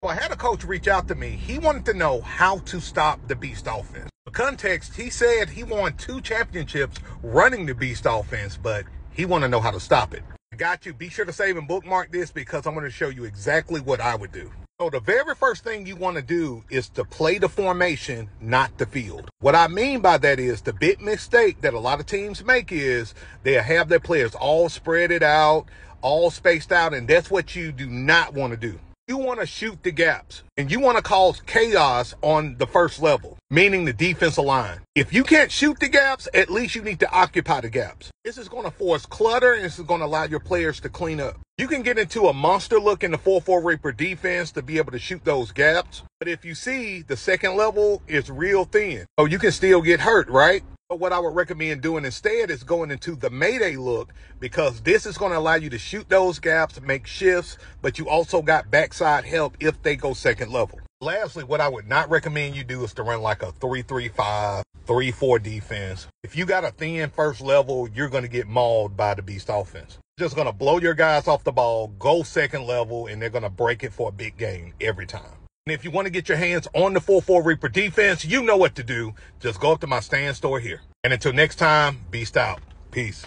Well, I had a coach reach out to me. He wanted to know how to stop the Beast offense. For context, he said he won two championships running the Beast offense, but he wanted to know how to stop it. I got you. Be sure to save and bookmark this because I'm going to show you exactly what I would do. So the very first thing you want to do is to play the formation, not the field. What I mean by that is the big mistake that a lot of teams make is they have their players all spread it out, all spaced out, and that's what you do not want to do you want to shoot the gaps and you want to cause chaos on the first level, meaning the defensive line. If you can't shoot the gaps, at least you need to occupy the gaps. This is going to force clutter and this is going to allow your players to clean up. You can get into a monster look in the 4-4 Reaper defense to be able to shoot those gaps. But if you see the second level is real thin, oh, you can still get hurt, right? But what I would recommend doing instead is going into the Mayday look because this is going to allow you to shoot those gaps, make shifts, but you also got backside help if they go second level. Lastly, what I would not recommend you do is to run like a 3-3-5, 3-4 defense. If you got a thin first level, you're going to get mauled by the Beast offense. Just going to blow your guys off the ball, go second level, and they're going to break it for a big game every time. And if you want to get your hands on the 4-4 Reaper defense, you know what to do. Just go up to my Stan Store here. And until next time, beast out. Peace.